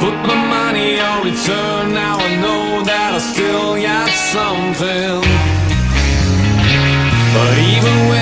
put my money on return. Now I know that I still got something. But even when